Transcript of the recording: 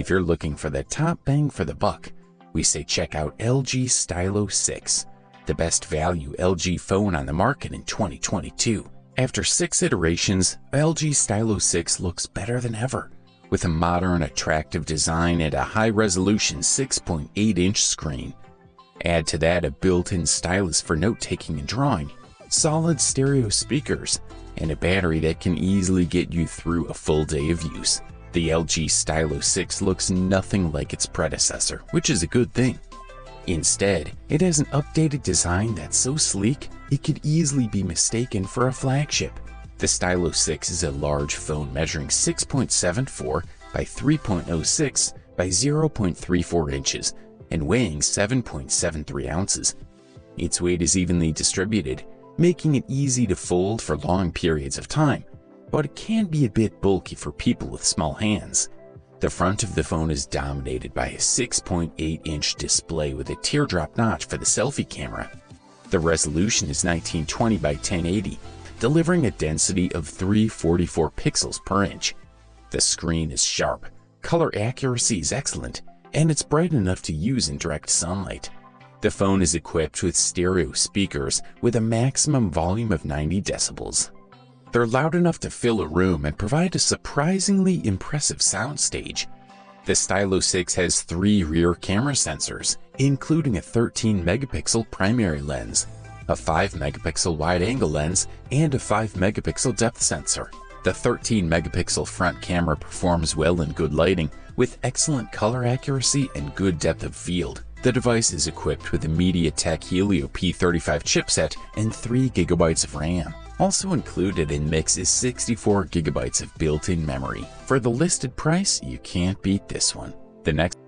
If you're looking for the top bang for the buck, we say check out LG Stylo 6, the best value LG phone on the market in 2022. After six iterations, LG Stylo 6 looks better than ever, with a modern, attractive design and a high-resolution 6.8-inch screen. Add to that a built-in stylus for note-taking and drawing, solid stereo speakers, and a battery that can easily get you through a full day of use. The LG Stylo 6 looks nothing like its predecessor, which is a good thing. Instead, it has an updated design that's so sleek, it could easily be mistaken for a flagship. The Stylo 6 is a large phone measuring 6.74 by 3.06 by 0.34 inches and weighing 7.73 ounces. Its weight is evenly distributed, making it easy to fold for long periods of time, but it can be a bit bulky for people with small hands. The front of the phone is dominated by a 6.8 inch display with a teardrop notch for the selfie camera. The resolution is 1920 by 1080, delivering a density of 344 pixels per inch. The screen is sharp, color accuracy is excellent, and it's bright enough to use in direct sunlight. The phone is equipped with stereo speakers with a maximum volume of 90 decibels. They're loud enough to fill a room and provide a surprisingly impressive soundstage. The Stylo 6 has three rear camera sensors, including a 13 megapixel primary lens, a 5 megapixel wide angle lens, and a 5 megapixel depth sensor. The 13 megapixel front camera performs well in good lighting, with excellent color accuracy and good depth of field. The device is equipped with a MediaTek Helio P35 chipset and 3 gigabytes of RAM. Also included in Mix is 64 gigabytes of built-in memory. For the listed price, you can't beat this one. The next